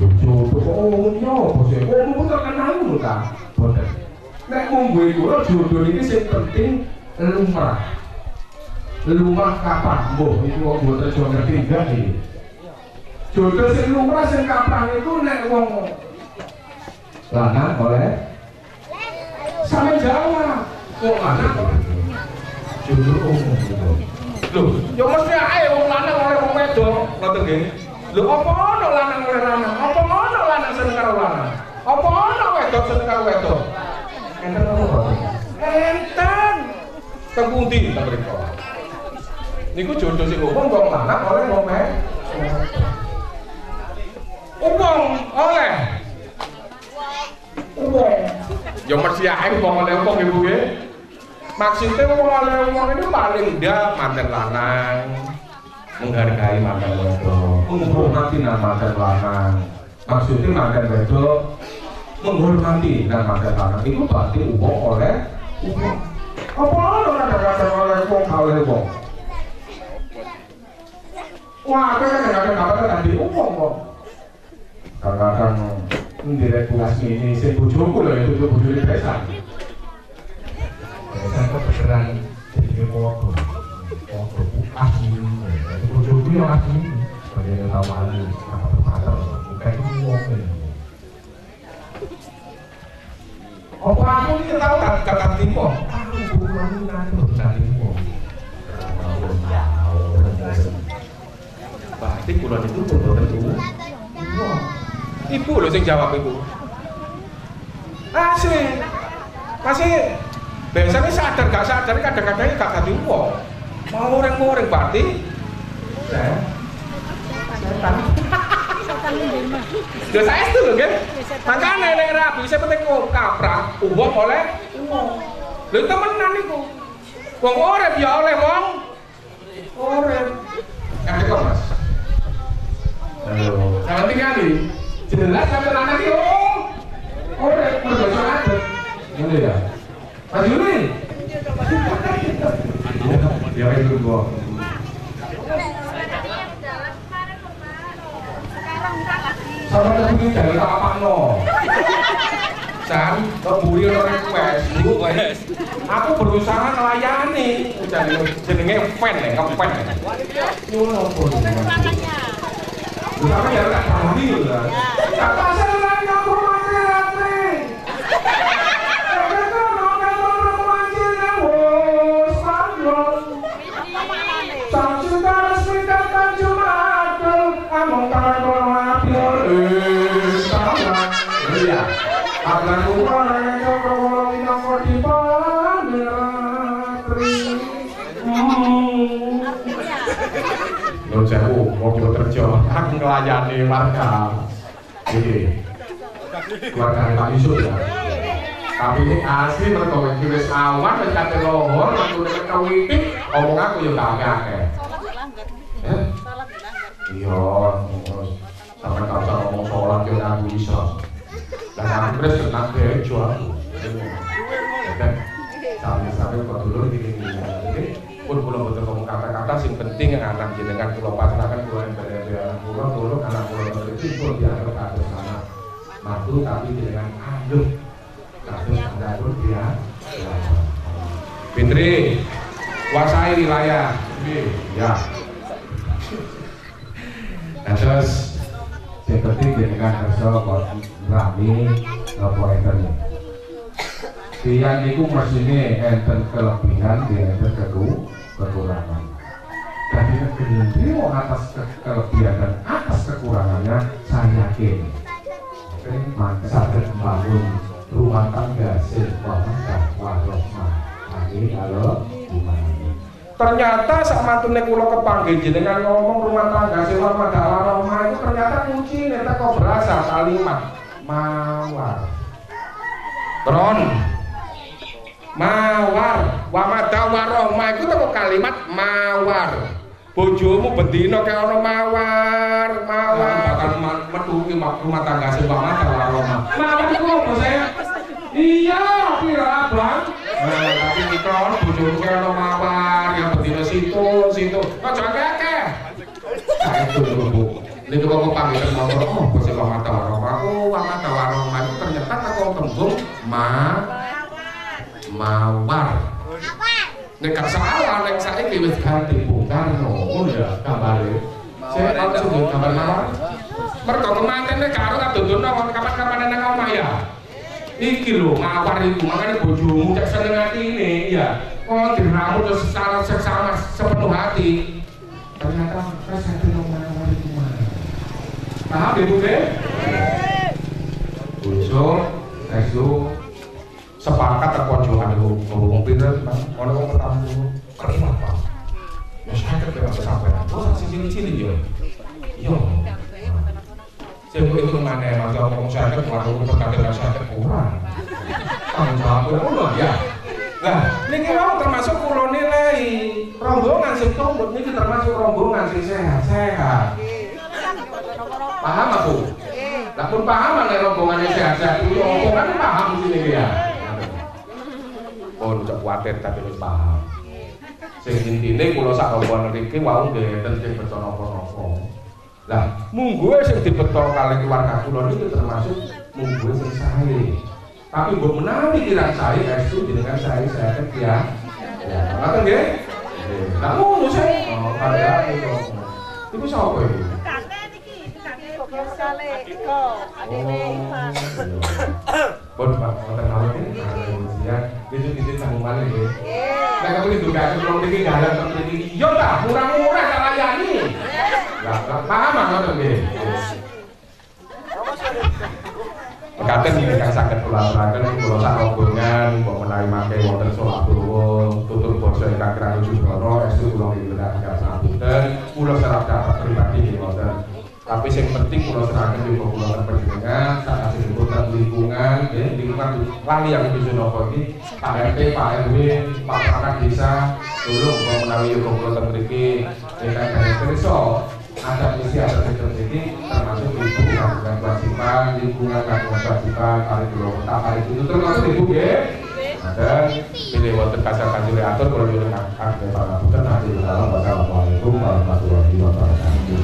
jodoh kok ngomong yo apa sih kok ngomong terkenal lho ta boten nek munggu iku jodoh iki sing penting lumrah lumrah kapan mbuh iku kok mboten iso ngerti enggak iki jodoh sing lumrah sing kapan iku nek wong lanang oleh sampe Jawa wong lanang jodoh umum Lho, ya mesti ae wong lanang oleh wong wedok, ngoten nggih. Lho apa ono lanang oleh lanang? Apa ono lanang seneng karo lanang? Apa ono wedok seneng karo wedok? Enten apa? Enten. Teng pundi teng mriku? Niku jodoh sing umum wong lanang oleh wong wedok. Umum oleh. Umum. Ya mesti ae wong oleh wong ibu nggih. Maksudnya wong oleh wong ini paling ndak manten lanang menghargai mantan wedok menghormati nama mantan lanang maksudnya mantan wedok menghormati nama mantan lanang itu berarti uang oleh uang. Apa ada kata-kata oleh uang? Oleh uang. Wah ada kata-kata tadi uang kok. Kadang-kadang direk tugas ini saya bujuku loh itu bujuk di desa. Desa kebenaran jadi kodoh kodoh asli bujuku yang asli sebagai ahli apa berpater bukan itu uang apa aku ini tahu tak kata timpo aku bukan nanti berusaha timpo Berarti kulon itu betul tentu Ibu loh yang jawab ibu. Asli. Masih biasanya sadar gak sadar kadang-kadang gak ganti uang. Mau orang-orang berarti setan. Ya saya itu loh kan. Makanya nenek rapi saya penting kok kaprak uang oleh uang. Lalu temenan itu. Wong orep ya oleh wong orep. Ngerti kok mas? Halo. Jangan tinggali jelas sampai lanang iki oh ora mergo ada ngene ya Mas Yuni ya itu gua sama lagi tak apa no San, kok buri ono request, bu, aku berusaha melayani, jenenge jenenge fan ya, ngefen ya. Sama ya? Tak pahami lah. Yang kau minang kau di Nuwun sewu, mobil kerja, aku ngelayani warga. Keluarga Pak Yusuf ya. Tapi ini asli mereka iki wis awan wis kate lohor, kawitik omong aku ya gak akeh. Eh? Iya, terus sampe gak usah ngomong sholat ya aku bisa. Aku wis tenang bejo aku. Sampai-sampai kok dulu gini-gini pun kula boten ngomong kata-kata sing penting yang anak jenengan kula pasrahaken kula embel-embel anak kula kula anak kula ngerti pun dianggap kados anak matu tapi jenengan anggap kados anak pun dia. Fitri kuasai wilayah. Ya. Nah, terus penting jenengan harus rame apa enten Tiang itu mestinya enten kelebihan, dia enten keku, kekurangan. Tapi kemudian mau atas ke kelebihan dan atas kekurangannya, saya yakin maka membangun rumah tangga silva dakwah rohmah. Lagi kalau gimana? Ternyata saat mantune kula kepanggil jenengan ngomong rumah tangga silva dakwah rohmah itu ternyata kunci neta kok berasa kalimat mawar. Tron, mawar. Wa madawarohma iku teko kalimat mawar. Bojomu bendina kaya ana mawar mawar. Bakal metu rumah tangga sing wa madawarohma mawar iku apa saya iya pira abang nah tapi mikron bojomu kaya ana mawar yang bendina situ situ. Aja akeh saya itu bu Ini kalau panggilan motor, oh, bosnya wa mata oh, wa mata warahmah itu ternyata kalau tembung ma mawar. Nek gak salah, nek saiki wis ganti Bung Karno, oh ya. Gambare. Saya tahu sing gambar mawar. Mergo kemantene karo tak dondono kapan-kapan nang omah ya. Iki lho mawar iku, makane bojomu cek seneng atine ya. Oh diramu terus secara seksama sepenuh hati. Ternyata rasa hati mawar itu mana? Paham Ibu Be? Usul, Resu, sepakat terpojokan itu ngomong pinter, ono wong pertama itu kering apa? Ya saya kira sampai, oh sisi cilik ya, iya. Saya itu mana mas kalau ngomong saya kan ngelakuin perkataan saya kan kurang. Jawab ngono ya. Nah, niki mau termasuk kulo nilai rombongan sing tumbut niki termasuk rombongan sing sehat-sehat. Paham aku? Lah pun paham nek rombongan sehat-sehat kulo rombongan paham sini ya. Oh, udah khawatir tapi wis paham. Sing intine kula sak rombongan niki wau nggih sing beto napa-napa. Lah, munggu sing dibeto kali keluarga kula niki termasuk sing sae. Tapi mbok menawi kirang sae estu dengan sae saya ya. Ya, ngoten nggih? Nggih. Lah ngono sih. Oh, pada itu. Bon, Pak, wonten mawon iki. Ya, malih nggih. Nek aku ndukake. Yo ta, murah-murah tak layani. Lah, paham ngoten nggih. Mekaten ingkang saged kula aturaken kula sak rombongan mbok menawi mangke wonten salat Purwo tutur basa ingkang kirang Jusukara estu kula nggih sampun. Kula serap dapat pribadi wonten. Tapi yang penting kula serahkan di kula panjenengan sak aslinipun lingkungan ya lingkungan lali yang bisa nopo iki Pak RT, Pak RW, Pak perangkat desa dulu mau menawi yo kula ten mriki ingkang dari kerso ada misi ada sektor ini termasuk ibu dengan kewajiban lingkungan dan kewajiban kali dulu kota kali itu termasuk ibu ya ada pilih wonten kasar-kasar atur kalau nyuruh kakak dari para putra nanti dalam wassalamualaikum warahmatullahi wabarakatuh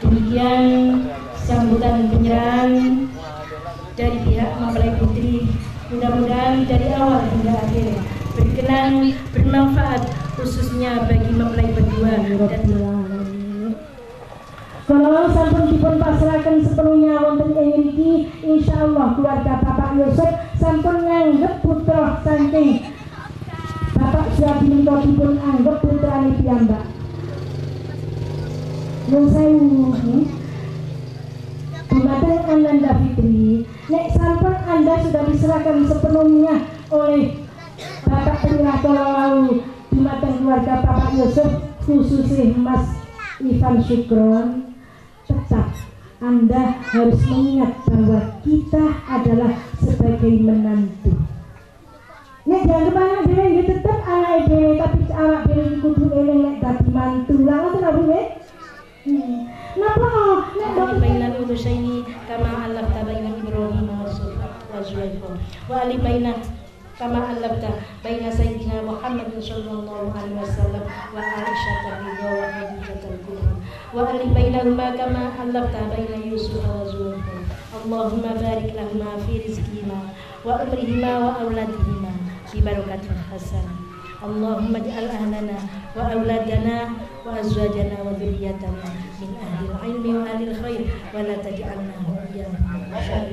demikian sambutan penyerahan dari pihak mempelai putri mudah-mudahan dari awal hingga akhir berkenan bermanfaat khususnya bagi mempelai berdua dan kalau sampun dipun pasrahkan sepenuhnya wonten ing mriki. Insyaallah keluarga Bapak Yusuf sampun nganggep putra saking Bapak Suwadi menika dipun anggap putrane piyambak. Nun sewu. Dumateng Ananda Fitri. Nek sampun Anda sudah diserahkan sepenuhnya oleh Bapak Perwira Lalu Dumateng keluarga Bapak Yusuf khususnya Mas Ivan tetap Anda harus mengingat bahwa kita adalah sebagai menantu. Nek jangan anak dhewe nggih tetep anak dhewe tapi awak dhewe kudu eling nek dadi mantu. Lah ngoten lho nggih. Napa nek Ali bainal urusaini kama allafta baina Ibrahim wa Zulaifa wa ali baina كما ألفت بين سيدنا محمد صلى الله عليه وسلم وعائشة الرضا وخديجة الكبرى وألف بينهما كما ألفت بين يوسف وزوجه اللهم بارك لهما في رزقهما وأمرهما وأولادهما ببركة حسنة. اللهم اجعل أهلنا وأولادنا وأزواجنا وذريتنا من أهل العلم وأهل الخير ولا تجعلنا إياهم شر.